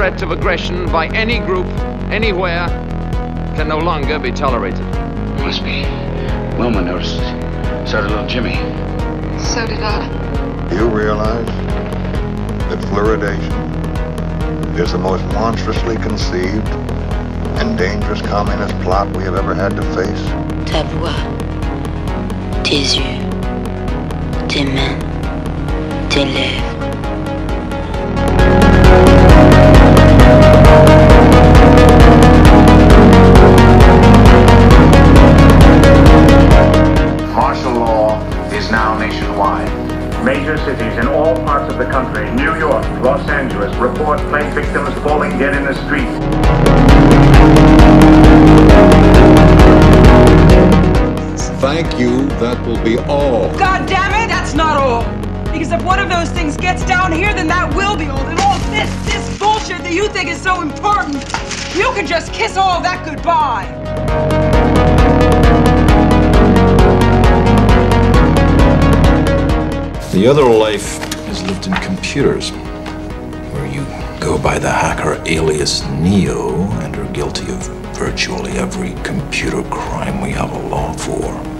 threat of aggression by any group, anywhere, can no longer be tolerated. Must be. Wilma noticed it. So did little Jimmy. So did I. You realize that fluoridation is the most monstrously conceived and dangerous communist plot we have ever had to face? Ta voix, tes yeux, tes mains, tes lèvres. Cities in all parts of the country, New York, Los Angeles, report plane victims falling dead in the streets. Thank you. That will be all. God damn it, that's not all. Because if one of those things gets down here, then that will be all. And all this, this bullshit that you think is so important, you can just kiss all of that goodbye. The other life is lived in computers, where you go by the hacker alias Neo and are guilty of virtually every computer crime we have a law for.